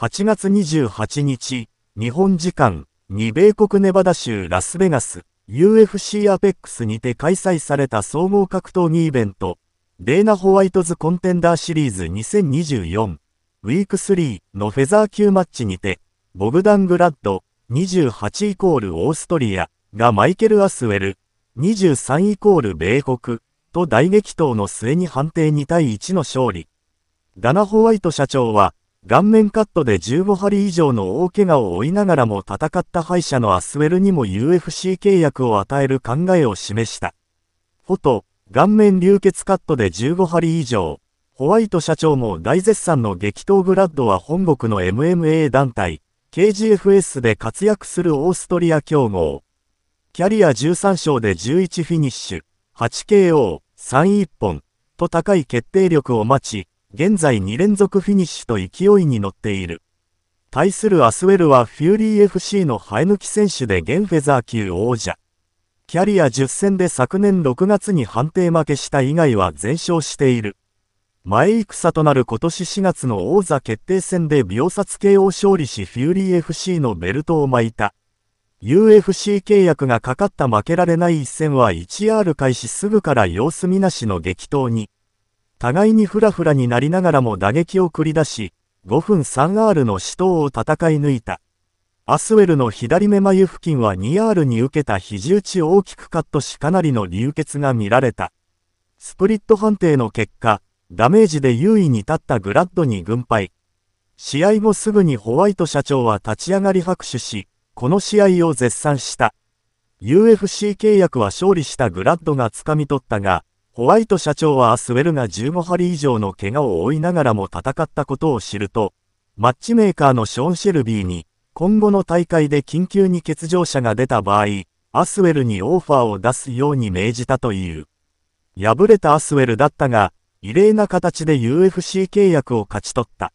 8月28日、日本時間、に米国ネバダ州ラスベガス、UFC アペックスにて開催された総合格闘技イベント、デーナ・ホワイトズコンテンダーシリーズ2024、ウィーク3のフェザー級マッチにて、ボグダン・グラッド、28イコールオーストリア、がマイケル・アスウェル、23イコール米国、と大激闘の末に判定2対1の勝利。ダナ・ホワイト社長は、顔面カットで15針以上の大怪我を負いながらも戦った敗者のアスウェルにも UFC 契約を与える考えを示した。フォト、顔面流血カットで15針以上。ホワイト社長も大絶賛の激闘グラッドは本国の MMA 団体、KGFS で活躍するオーストリア強豪。キャリア13勝で11フィニッシュ、8KO、3一本、と高い決定力を持ち、現在2連続フィニッシュと勢いに乗っている。対するアスウェルはフューリー FC の生え抜き選手で現フェザー級王者。キャリア10戦で昨年6月に判定負けした以外は全勝している。前戦となる今年4月の王座決定戦で秒殺 KO 勝利しフューリー FC のベルトを巻いた。UFC 契約がかかった負けられない一戦は 1R 開始すぐから様子見なしの激闘に。互いにフラフラになりながらも打撃を繰り出し、5分 3R の死闘を戦い抜いた。アスウェルの左目眉付近は 2R に受けた肘打ちを大きくカットしかなりの流血が見られた。スプリット判定の結果、ダメージで優位に立ったグラッドに軍配。試合後すぐにホワイト社長は立ち上がり拍手し、この試合を絶賛した。UFC 契約は勝利したグラッドが掴み取ったが、ホワイト社長はアスウェルが15針以上の怪我を負いながらも戦ったことを知ると、マッチメーカーのショーン・シェルビーに、今後の大会で緊急に欠場者が出た場合、アスウェルにオファーを出すように命じたという。敗れたアスウェルだったが、異例な形で UFC 契約を勝ち取った。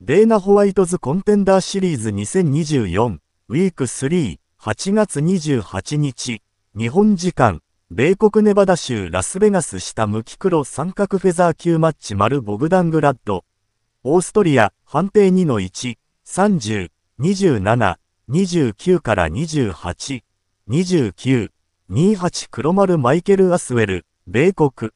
デーナ・ホワイトズコンテンダーシリーズ2024ウィーク3、8月28日、日本時間、米国ネバダ州ラスベガス下無機黒三角フェザー級マッチ丸ボグダングラッド。オーストリア、判定2の1、30、27、29から28、29、28黒丸マイケル・アスウェル、米国。